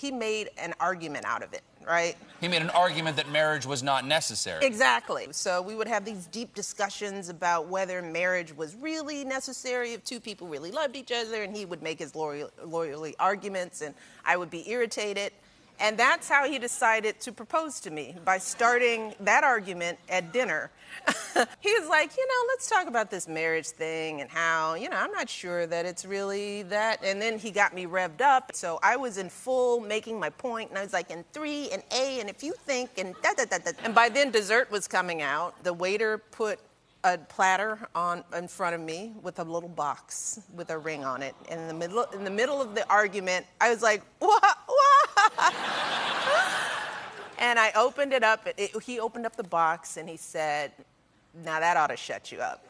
he made an argument out of it, right? He made an argument that marriage was not necessary. Exactly. So we would have these deep discussions about whether marriage was really necessary if two people really loved each other, and he would make his loyally arguments, and I would be irritated. And that's how he decided to propose to me by starting that argument at dinner. he was like, you know, let's talk about this marriage thing and how, you know, I'm not sure that it's really that. And then he got me revved up. So I was in full making my point, and I was like, in three and A, and if you think, and da da da da. And by then, dessert was coming out. The waiter put a platter on in front of me with a little box with a ring on it. And in the middle in the middle of the argument, I was like, what? what? and I opened it up. It, he opened up the box and he said, "Now that ought to shut you up."